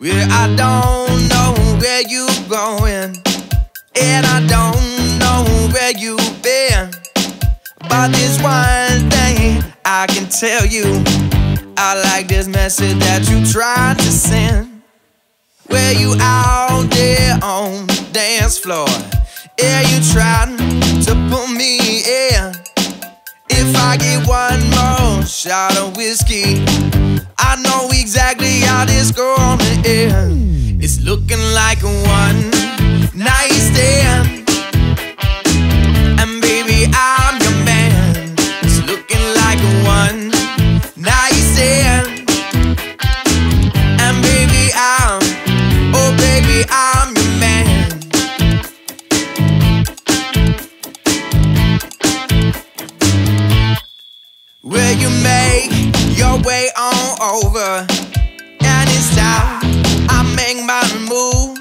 Well, I don't know where you are going, and I don't know where you've been. But there's one thing I can tell you. I like this message that you tried to send. Where you out there on dance floor? Yeah, you tried to pull me in. If I get one more shot of whiskey, I know exactly how this gonna end. It's looking like a one night stand. Will you make your way on over? And it's time I make my move.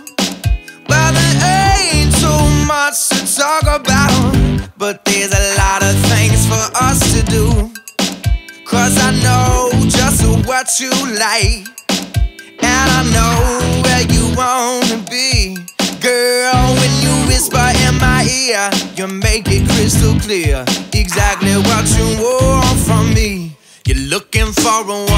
Well, there ain't too much to talk about, but there's a lot of things for us to do. Cause I know just what you like, and I know where you wanna be. Girl, when you whisper in my ear, you make it crystal clear exactly what you want from me.